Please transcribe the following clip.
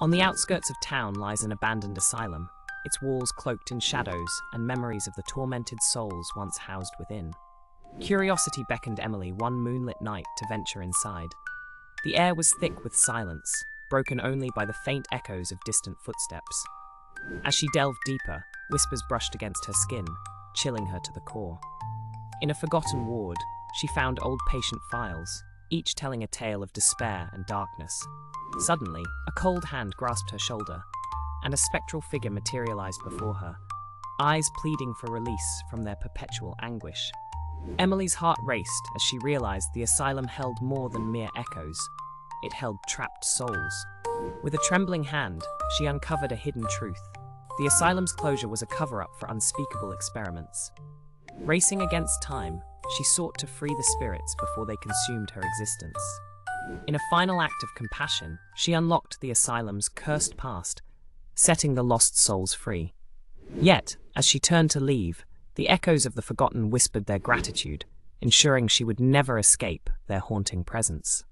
On the outskirts of town lies an abandoned asylum, its walls cloaked in shadows and memories of the tormented souls once housed within. Curiosity beckoned Emily one moonlit night to venture inside. The air was thick with silence, broken only by the faint echoes of distant footsteps. As she delved deeper, whispers brushed against her skin, chilling her to the core. In a forgotten ward, she found old patient files, each telling a tale of despair and darkness. Suddenly, a cold hand grasped her shoulder, and a spectral figure materialized before her, eyes pleading for release from their perpetual anguish. Emily's heart raced as she realized the asylum held more than mere echoes. It held trapped souls. With a trembling hand, she uncovered a hidden truth. The asylum's closure was a cover up for unspeakable experiments. Racing against time, she sought to free the spirits before they consumed her existence. In a final act of compassion, she unlocked the asylum's cursed past, setting the lost souls free. Yet, as she turned to leave, the echoes of the forgotten whispered their gratitude, ensuring she would never escape their haunting presence.